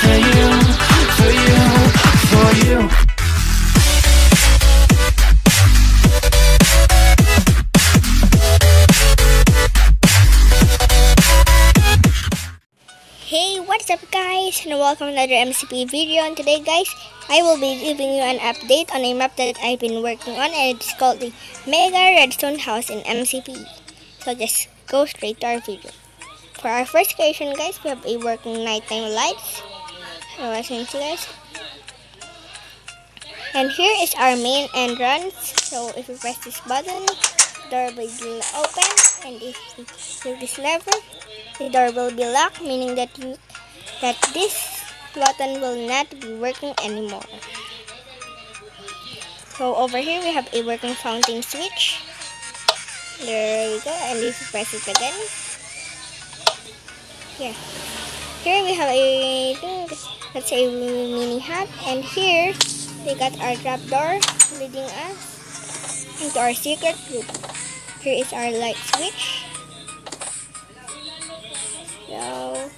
Hey, what's up guys and welcome to another MCP video and today guys I will be giving you an update on a map that I've been working on and it's called the Mega Redstone House in MCP. So just go straight to our video. For our first creation guys we have a working nighttime lights. So as you guys. And here is our main entrance. So if you press this button, the door will be open and if you click this lever the door will be locked, meaning that you that this button will not be working anymore. So over here we have a working fountain switch. There we go, and if you press it again, yeah. Here we have a let's say mini hut, and here we got our trap door leading us into our secret room. Here is our light switch. So,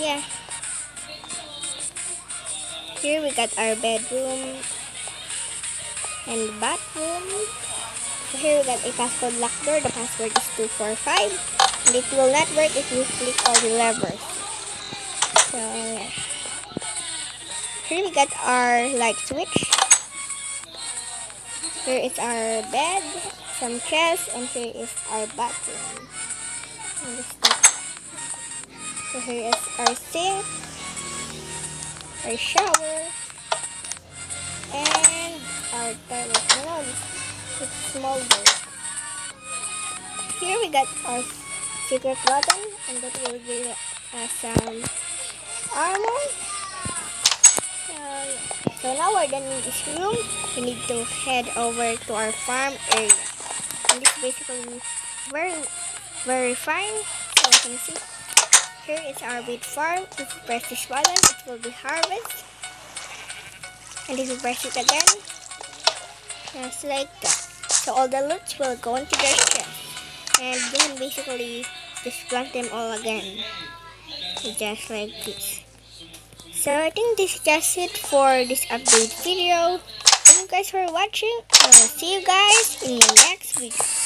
yeah. Here we got our bedroom and bathroom. So here we got a passcode lock door. The password is 245. And it will not work if you click all the levers. So, yeah. Here we got our light switch. Here is our bed, some chests, and here is our bathroom. So here is our sink, our shower, and our toilet. No, it's small. Here we got our secret button, and that will give us some armor. Now we're done in this room. We need to head over to our farm area. And this basically very, very fine. So you can see. Here is our wheat farm. If you press this button, it will be harvest. And if you press it again, just like that. So all the loots will go into their chest. And then basically just plant them all again. Just like this. So I think this is just it for this update video. Thank you guys for watching. I will see you guys in the next video.